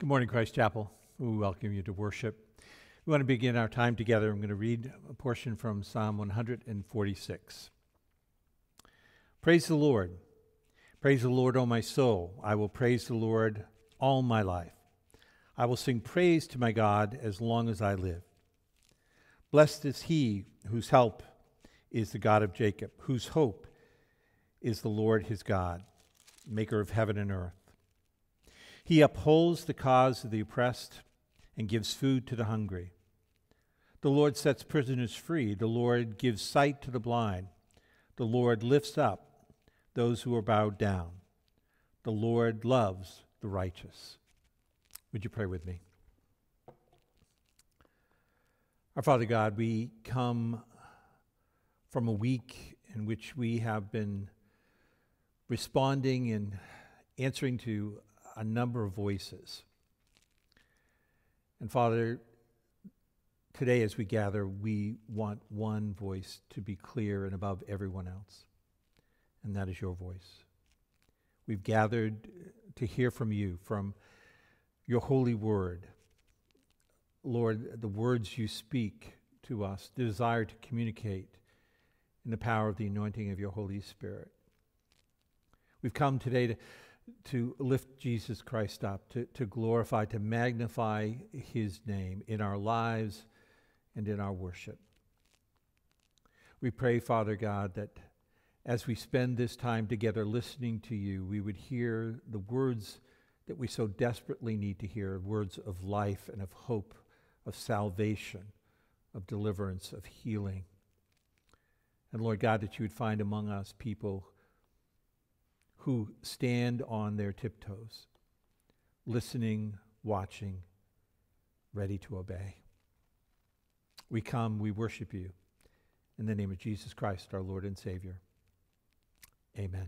Good morning, Christ Chapel. We welcome you to worship. We want to begin our time together. I'm going to read a portion from Psalm 146. Praise the Lord. Praise the Lord, O my soul. I will praise the Lord all my life. I will sing praise to my God as long as I live. Blessed is he whose help is the God of Jacob, whose hope is the Lord his God, maker of heaven and earth. He upholds the cause of the oppressed and gives food to the hungry. The Lord sets prisoners free. The Lord gives sight to the blind. The Lord lifts up those who are bowed down. The Lord loves the righteous. Would you pray with me? Our Father God, we come from a week in which we have been responding and answering to a number of voices. And Father, today as we gather, we want one voice to be clear and above everyone else, and that is your voice. We've gathered to hear from you, from your holy word. Lord, the words you speak to us, the desire to communicate in the power of the anointing of your Holy Spirit. We've come today to to lift Jesus Christ up, to, to glorify, to magnify his name in our lives and in our worship. We pray, Father God, that as we spend this time together listening to you, we would hear the words that we so desperately need to hear words of life and of hope, of salvation, of deliverance, of healing. And Lord God, that you would find among us people who stand on their tiptoes, listening, watching, ready to obey. We come, we worship you. In the name of Jesus Christ, our Lord and Savior. Amen.